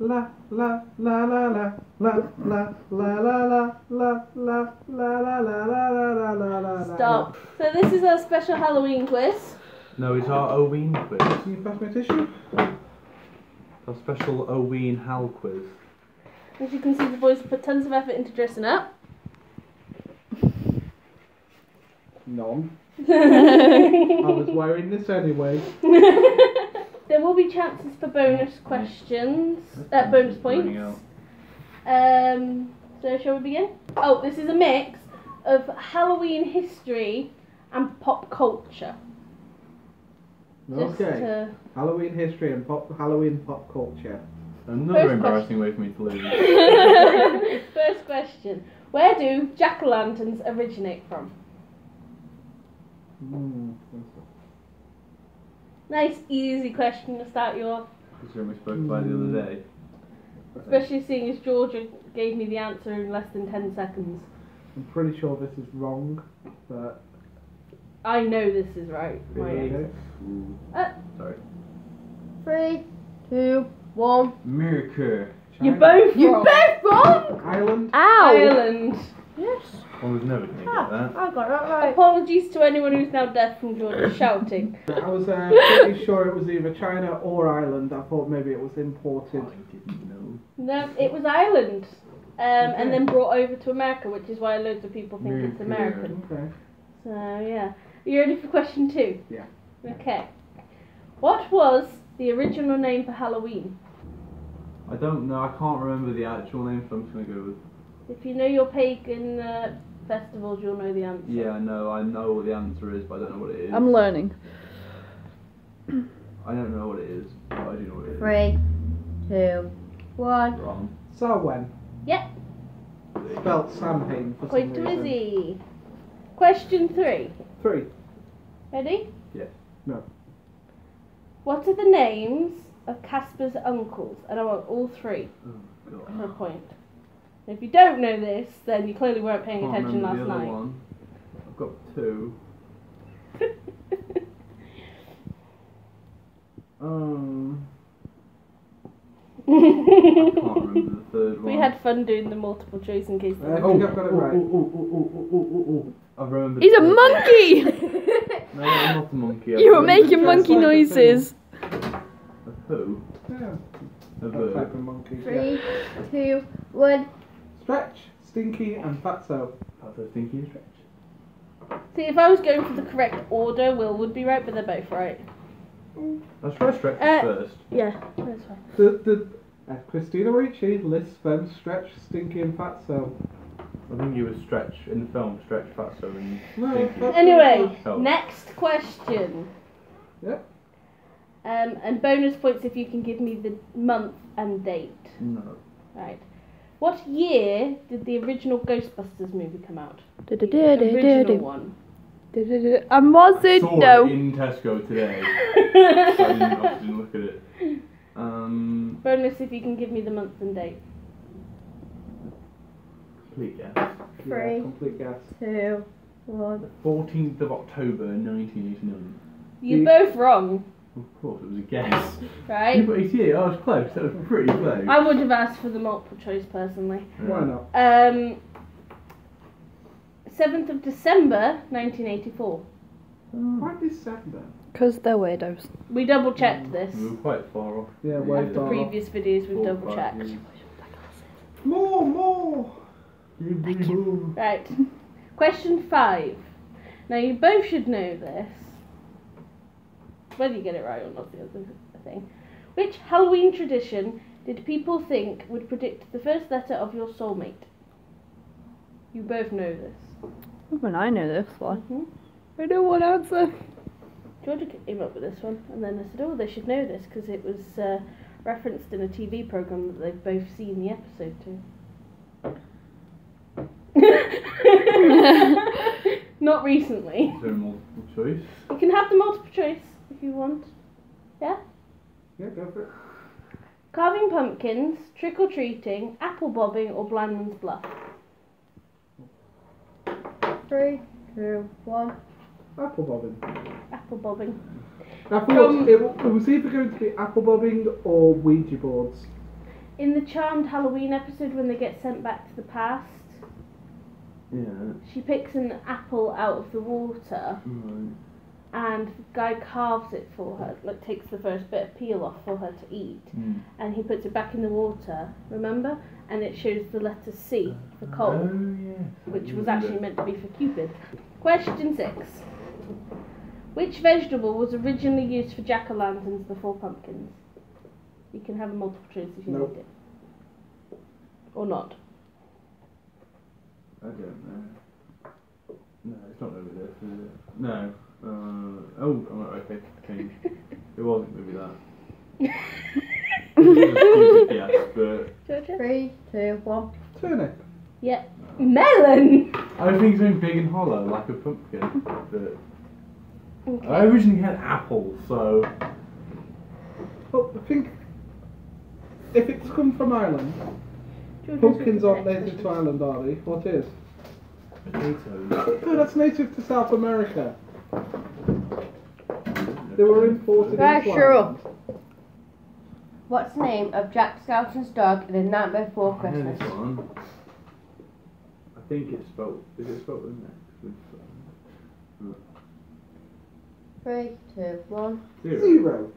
la la la la la la la la la la la la la la la la la la la Stop. So this is our special Halloween quiz. No, it's our Oween quiz. Can you pass me a tissue? Our special Oween Hal quiz. As you can see, the boys put tons of effort into dressing up. None. I was wearing this anyway. There will be chances for bonus questions, uh, bonus Running points. Um, so shall we begin? Oh, this is a mix of Halloween history and pop culture. Just Okay. to- Halloween history and pop Halloween pop culture. Another First embarrassing way for me to lose. First question: Where do jack o' lanterns originate from? Mm. Nice, easy question to start you off. Considering we spoke about the other day. Especially seeing as Georgia gave me the answer in less than 10 seconds. I'm pretty sure this is wrong, but I know this is right. My Okay. answer. Uh, Sorry. Three, two, one. America. You're China. both You wrong. both wrong! Ireland. Ow! Ireland. Yes. One was never going to Ah, get that. I got that right. Apologies to anyone who's now deaf from Georgia shouting. I was uh, pretty sure it was either China or Ireland. I thought maybe it was imported. I didn't know. No, it was Ireland. Um, and then brought over to America, which is why loads of people think it's American. Okay. So, yeah. Are you ready for question two? Yeah. Okay. What was the original name for Halloween? I don't know. I can't remember the actual name, so I'm just going to go with. If you know your pagan uh, festivals, you'll know the answer. Yeah, I know. I know what the answer is, but I don't know what it is. I'm learning. I don't know what it is, but I do know what it is. Three, two, one. Wrong. Samhain. Yep. Spelt Samhain for Quite some too reason. easy. Question three. Three. Ready? Yeah. No. What are the names of Casper's uncles? And I want all three Oh, God. for a point. If you don't know this, then you clearly weren't paying Can't attention last the other night. one. I've got two. Um, I can't remember the third one. we had fun doing the multiple choice in case. Uh, Oh, I've got it oh, right. oh, oh, oh. I remember. He's a third- monkey! No, I'm not a monkey. I you were making monkey like noises. A poo. Yeah. A That bird. type of monkey. Yeah. Three, two, one. Stretch, Stinky, and Fatso. That's Stinky, and stretch. See, if I was going for the correct order, Will would be right, but they're both right. Let's try stretch Uh, first. Yeah, that's fine. The, the, uh, Christina Ricci lists them Stretch, Stinky, and Fatso. I think you were stretch in the film, stretch fatso and stinky. that's- Anyway, Oh. next question. Yep. Um, and bonus points if you can give me the month and date. No. Right. What year did the original Ghostbusters movie come out? The original one. And was it? Saw No. it in Tesco today. so I didn't, I didn't look at it. Um, bonus if you can give me the month and date. complete guess. Yeah, Three. complete guess. Two, one. 14th of October 1989. You're both wrong, Of course, it was a guess. right? 88, I was close. That was pretty close. I would have asked for the multiple choice personally. Why not? Um, 7th of December 1984. Why December? Because they're weirdos. We double checked this. We were quite far off. Yeah, way After far. previous videos, we've Four, double five checked. years. More, more. Right. Question five. Now you both should know this. Whether you get it right or not, the other thing. Which Halloween tradition did people think would predict the first letter of your soulmate? You both know this. When I know this one. hmm I know one answer. Georgia came up with this one, and then I said, "Oh, they should know this because it was uh, referenced in a TV program that they've both seen the episode to." Not recently. Is there a multiple choice? You can have the multiple choice if you want. Yeah, Yeah, go for it. Carving pumpkins, trick or treating, apple bobbing, or blindman's bluff. Three, two, one. Apple bobbing. Apple bobbing. I thought From- it, w- it was either going to be apple bobbing or Ouija boards. In the Charmed Halloween episode, when they get sent back to the past, Yeah. she picks an apple out of the water Right. And the guy carves it for her, like takes the first bit of peel off for her to eat, Mm. and he puts it back in the water, remember? And it shows the letter C for coal, Oh yeah. which was actually meant to be for Cupid. Question six. Which vegetable was originally used for jack o' lanterns before pumpkins? You can have a multiple choice if you Nope. need it. Or not. I don't know. No, it's not gonna be this, is it? No. Uh, oh, okay. Change. it wasn't gonna be that. yeah, but Georgia? Three, two, one. Turnip. Yeah. Melon! I was thinking something big and hollow, like a pumpkin. But I Okay. originally had apples, so Well, I think if it's come from Ireland, Georgia's pumpkins aren't native next to. Ireland, are they? What is? potatoes. No, that's native to South America. They were imported Right, into sure. What's the name of Jack Skellington's dog in The Night Before I Christmas? this one. I think it's spelled. Is it spelled with an X? With, um, Three, two, one. zero. Zero.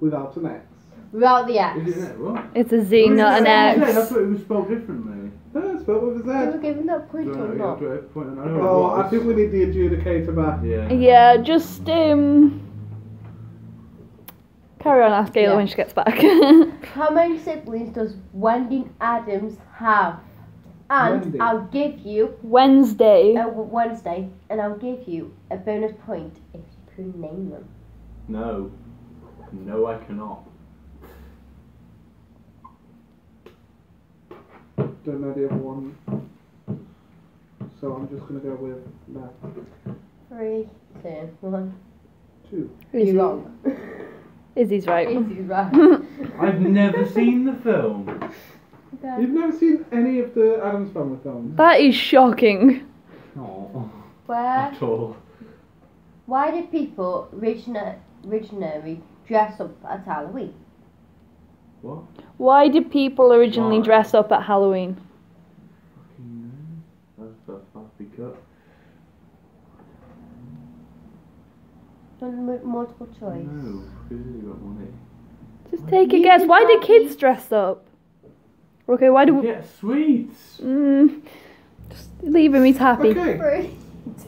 Without an X. Without the X. Is it an X? What? It's a Z, not an I X. thought it was spelled differently. No, it's spelled with a You were Z. given that point Do or not? point? I Oh, it was. I think we need the adjudicator back. Yeah. Yeah, just um. Carry on, ask Ayla Yeah. when she gets back. How many siblings does Wendy Addams have? And Wendy. I'll give you Wednesday. a Wednesday, and I'll give you a bonus point if you can name them. No. No, I cannot. Don't know the other one. So I'm just going to go with that. Three, two, one. Two. Izzy. You're wrong. Izzy's right. Izzy's right. I've never seen the film. Okay. You've never seen any of the Addams Family films? that is shocking. No. Where? At all. Why did people origina- originally dress up at Halloween? What? Why did people originally Why? dress up at Halloween? Fucking no. That's that's fast cut. Multiple choice. No, because you got money. Just take a guess. Why do kids dress up? Okay, why do we. Get sweets. Mm, just leaving me happy. Okay.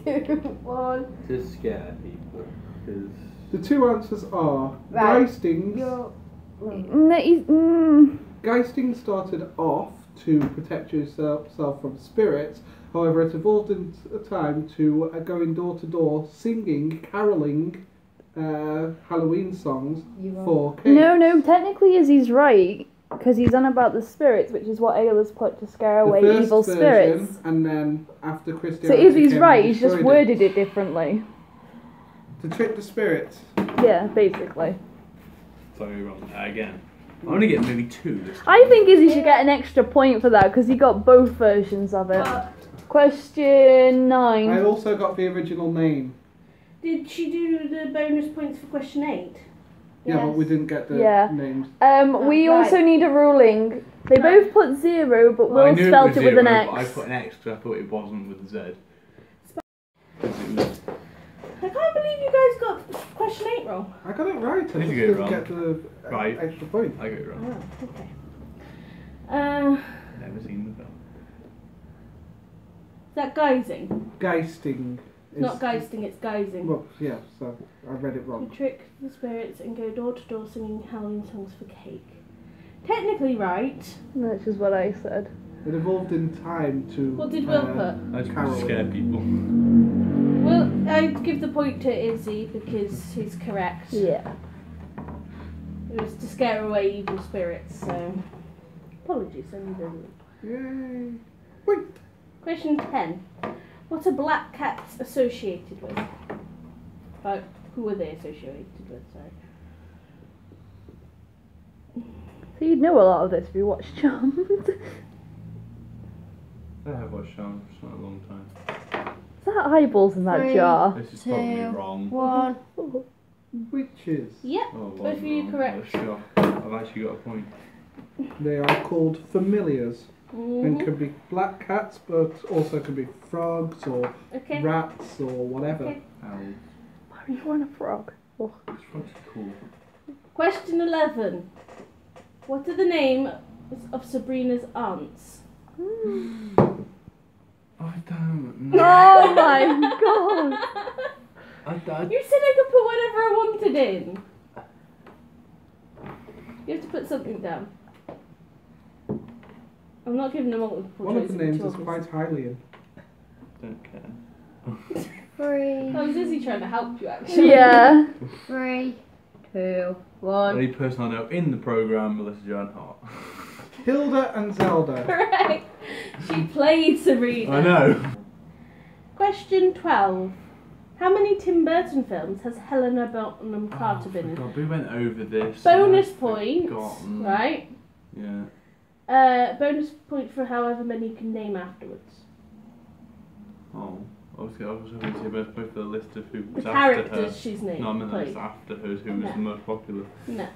Three, two, one. To scare people. Because. The two answers are Right. Geistings. You're. No, mm. Geisting started off to protect yourself from spirits. However, it evolved in time to uh, going door to door singing, caroling uh, Halloween songs for cakes. No, no, technically Izzy's right. Because he's on about the spirits, which is what Ayla's put to scare The away first evil version, spirits. And then after So Christianity Izzy's right, he's just destroyed worded it differently. To trick the spirits. Yeah, basically. So you're wrong. Uh, again. i'm only get maybe two this time. I think Izzy should get an extra point for that because he got both versions of it. Question nine. I also got the original name. Did she do the bonus points for question eight? Yeah, but we didn't get the Yeah. names. Um, we Right. also need a ruling. They both put zero, but I Will knew spelt was it with an zero, X. but put an X because I thought it wasn't with Z. 'Cause it was- I can't believe you guys got question eight wrong. I got it right. I Did just you get it didn't wrong? get the uh, Right. extra point. I got it wrong. Oh, okay. Uh, Never seen the film. is that guising? Geisting. It's not geisting, it's guising. Well, yeah, so I read it To wrong. trick the spirits and go door to door singing Halloween songs for cake. Technically right. Which is what I said. It evolved in time to. What did Will uh, put? I just Carol. want to scare people. Well, I'd give the point to Izzy because he's correct. Yeah. It was to scare away evil spirits, so. Apologies, I need a Yay! Wait. Question 10. What are black cats associated with? Like, who are they associated with? Sorry. So you'd know a lot of this if you watched Charmed. I have watched Charmed for not a long time. That eyeballs in that Three. jar? This is probably wrong. One. Witches. Yep. Oh, Both of you wrong. correct. Let's. I've actually got a point. They are called familiars and Mhm. can be black cats, but also can be frogs or Okay. rats or whatever. Okay. Owls. Why do you want a frog? This frog's cool. Question 11. What are the names of Sabrina's aunts? I don't know. Oh my god! I, I, You said I could put whatever I wanted in. You have to put something down. I'm not giving them multiple One of choice, the it's names too is obvious. quite Hylian. don't care. Three, I was busy trying to help you actually. Yeah. three, two, The one. only person I know in the programme, Melissa Joan Hart. Hilda and Zelda. Correct. She played Serena. I know. Question 12. How many Tim Burton films has Helena Bonham Carter Oh, been in? God, we went over this. Bonus I've points, forgotten. right? Yeah. Uh, bonus point for however many you can name afterwards. Oh. Obviously, I was hoping to see most point for the list of who The was after her. characters she's named. No, I meant the please. list after hers, who was No. the most popular. No.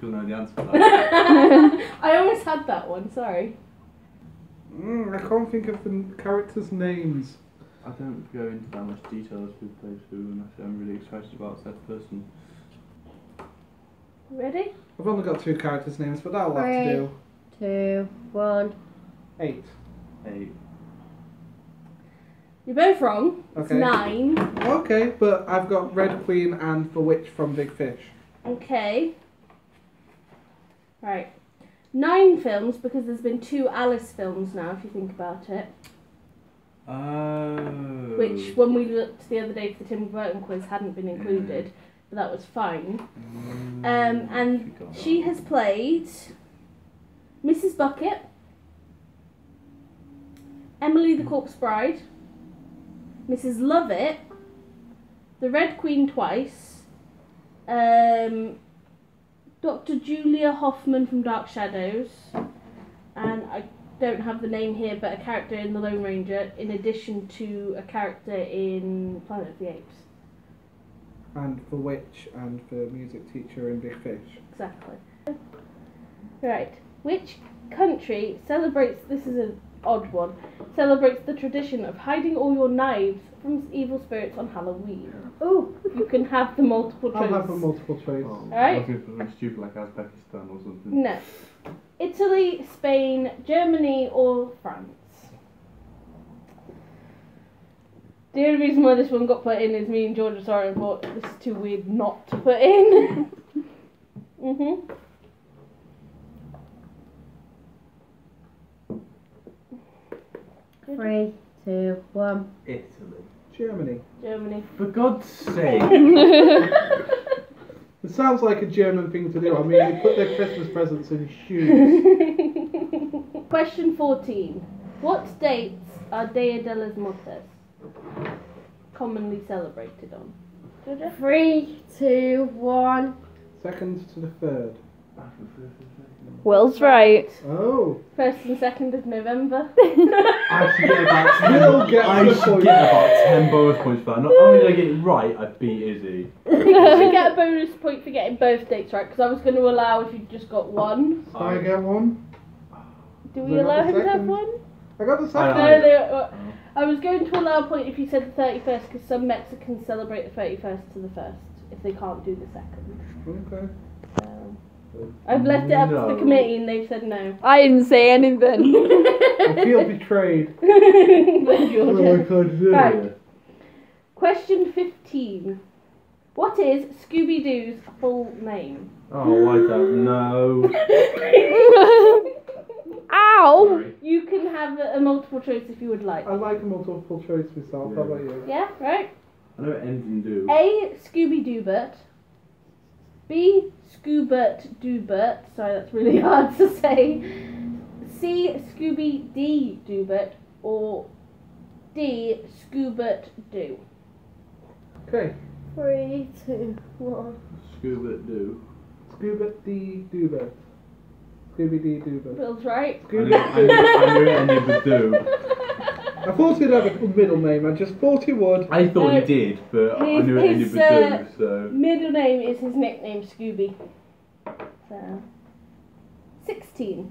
Because I know the answer to that. I almost had that one, sorry. Mm, I can't think of the characters' names. I don't go into that much detail as who plays who, and I say I'm really excited about that person. Ready? I've only got two characters' names, but that'll have to do. Two, one. Eight. Hey, You're both wrong. It's Okay. nine. Okay, but I've got Red Queen and The Witch from Big Fish. Okay. Right. Nine films because there's been two Alice films now, if you think about it. Oh. Which, when we looked the other day for the Tim Burton quiz, hadn't been included. But that was fine. Mm, Um, and She has played Mrs. Bucket, Emily the Corpse Bride, Mrs. Lovett, the Red Queen twice, um, Dr. Julia Hoffman from Dark Shadows, don't have the name here, but a character in The Lone Ranger, in addition to a character in Planet of the Apes. And The Witch and the music teacher in Big Fish. Exactly. Right. Which country celebrates this is an odd one. Celebrates the tradition of hiding all your knives from evil spirits on Halloween. Oh, You can have the multiple choice. I'll choice. have a multiple choice. Oh, Alright. I was going for something stupid like Uzbekistan or something. No. Italy, Spain, Germany, or France. The only reason why this one got put in is me and Georgia saw it and thought this is too weird not to put in. mhm. Three, two, one. Italy. Germany. Germany. For God's sake. It sounds like a German thing to do. I mean, they put their Christmas presents in shoes. Question 14. What dates are Dia de los Muertos commonly celebrated on? Georgia? Three, two, one. Second to the third. Will's right. Oh. First and second of November. I should get about You'll 10, get I the should point. get about 10 bonus points for that. Not only did I get it right, I beat Izzy. you should get a bonus point for getting both dates right because I was going to allow if you just got one. Can I get one? Do we I got allow the him to have second? one? I got the second. No, they, uh, I was going to allow a point if you said the 31st because some Mexicans celebrate the 31st to the 1st if they can't do the second. Okay. So, I've left it up to the committee and they've said no. I didn't say anything. I feel betrayed. But Oh, I Georgia. can't do Right. Question 15. What is Scooby Doo's full name? Oh, I don't know. Ow! Sorry. You can have a, a multiple choice if you would like. I like a multiple choice myself. How about you? Yeah, right? I know it ends in do. A. Scooby Doobert. B. Scoobert Doobert. Sorry, that's really hard to say. C. Scooby D Doobert. Or D. Scoobert Doo. Okay. Three, two, one. Scuba do. Scuba D Doober. Scooby Dee Doober. Bill's right. I knew, I, knew, I knew it ended with do. I thought he'd have a middle name. I just thought he would. I thought No. he did, but I His- knew it ended his, with uh, do, so. Middle name is his nickname, Scooby. So. 16.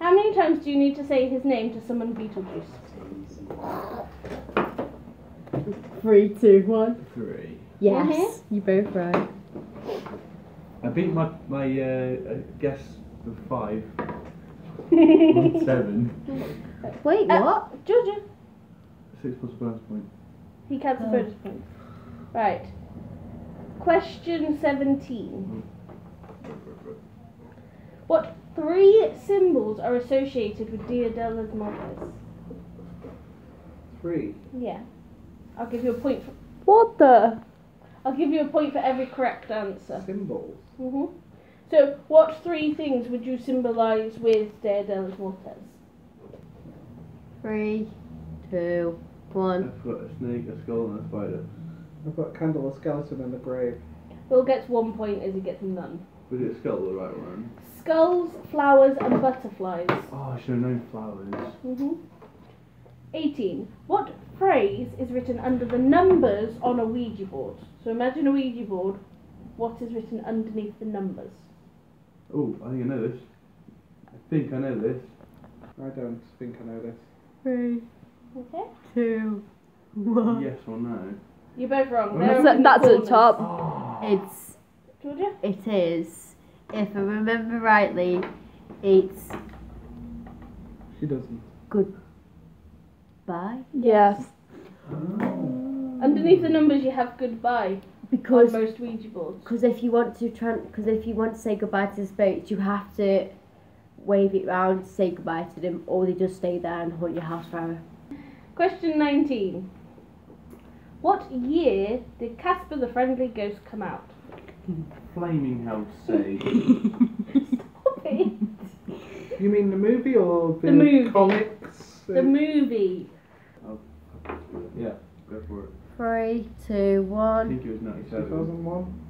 How many times do you need to say his name to summon Beetlejuice? Three, two, one. Three. Yes, you both right. I beat my my uh, uh, guess of five. On seven. Wait, Uh, what? Georgia. Six plus bonus point. He counts the Oh. bonus point. Right. Question 17. What three symbols are associated with Dia de los Muertos? Three. Yeah. I'll give you a point for, What the? I'll give you a point for every correct answer. Symbols. hmm So, what three things would you symbolise with Dia de los Three, two, one. I've got a snake, a skull, and a spider. I've got a candle, a skeleton, and a grave. Will gets one point as he gets none. Was it skull the right one? Skulls, flowers, and butterflies. Oh, I should have known flowers. hmm 18. What phrase is written under the numbers on a Ouija board? So imagine a Ouija board. What is written underneath the numbers? Oh, I think I know this. I think I know this. I don't think I know this. Three, Okay. two, one. Yes or no? You're both wrong. Well, They're That's, in the that's at the corners. top. Oh. It's Georgia? it is. If I remember rightly, it's She doesn't. bye Yes. Oh. Underneath the numbers, you have goodbye on because most Ouija boards. because if you want to tran because if you want to say goodbye to the spirits, you have to wave it round, say goodbye to them, or they just stay there and haunt your house forever. Question 19. What year did Casper the Friendly Ghost come out? Flaming House say. Stop it. You mean the movie or the, The movie. comics? The movie. Oh, yeah, go for it. Three, two, I one. think it was 97. 2001.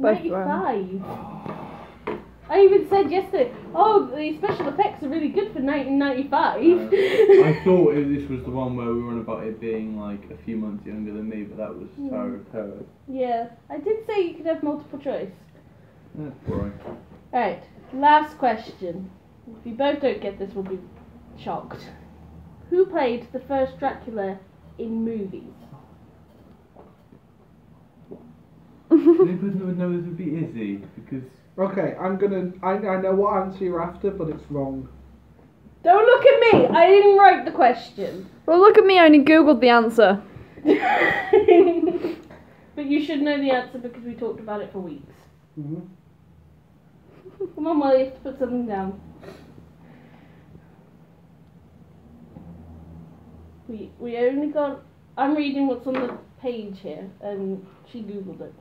Both wrong. 95. I even said yesterday, oh, the special effects are really good for 1995. I thought it, this was the one where we were on about it being like a few months younger than me, but that was Hmm. Tower of Terror. yeah, I did say you could have multiple choice. That's boring. Right, last question. If you both don't get this, we'll be shocked. Who played the first Dracula in movies? Anybody would know this would be Izzy because Okay, I'm gonna. I, I know what answer you're after, but it's wrong. Don't look at me! I didn't write the question. Well, look at me. I only googled the answer. but you should know the answer because we talked about it for weeks. hmm Come on, Molly, you have to put something down. We we only got. I'm reading what's on the page here, and she googled it.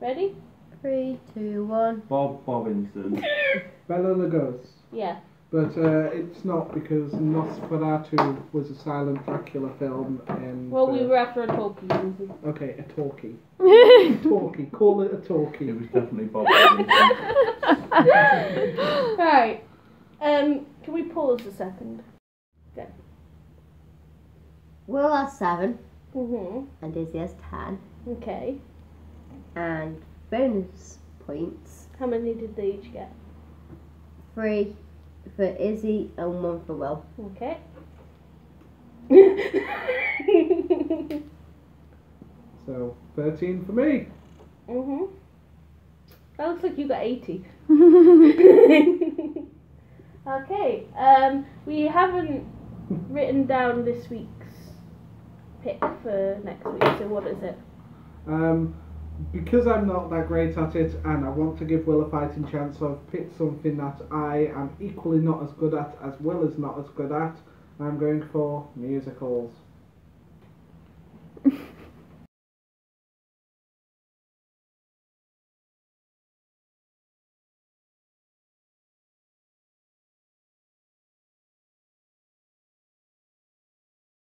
Ready? Three, two, one. Bob Bobbinson. Bela Lugosi. Yeah. But uh, it's not because Nosferatu was a silent Dracula film. And Well, we uh, were after a talkie. Okay, a talkie. talkie. Call it a talkie. It was definitely Bob Bobbinson. right. Um, can we pause a second? Okay. Will has seven, Mhm. and Izzy has ten. Okay. And bonus points How many did they each get? three for Izzy and one for Will. Okay. So, 13 for me. mhm. That looks like you got eighty. okay. Um, we haven't written down this week's pick for next week. So what is it? Um, because I'm not that great at it and I want to give Will a fighting chance, so I've picked something that I am equally not as good at as Will is not as good at. I'm going for musicals.